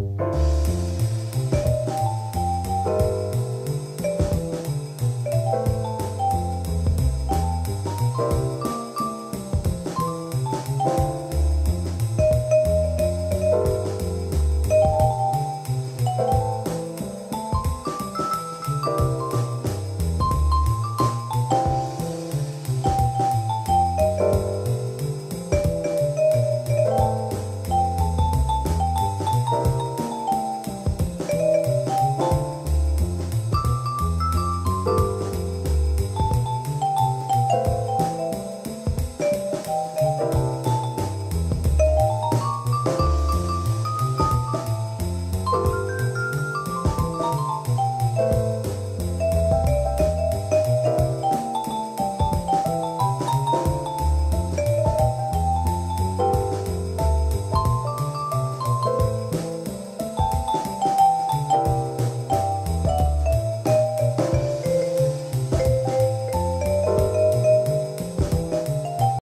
you